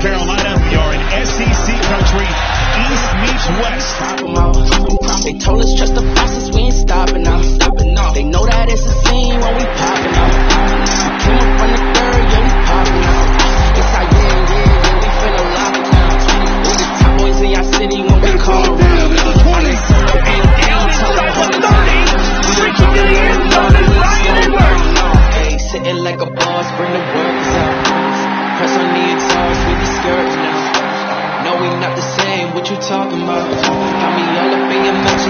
Carolina. We are in SEC country. East meets West. They told us trust the process, we ain't stopping now. Stopping now. They know that it's a scene when we popping out. Came up from the third, yeah, we popping out. It's our yeah, yeah, yeah, we finna lock it down. All the top boys in our city when we come around. Down to 20. And down inside the 30. 60 million dollars, lying and worse. Hey, sitting like a boss, bring the talking about? Got me all up in your mouth.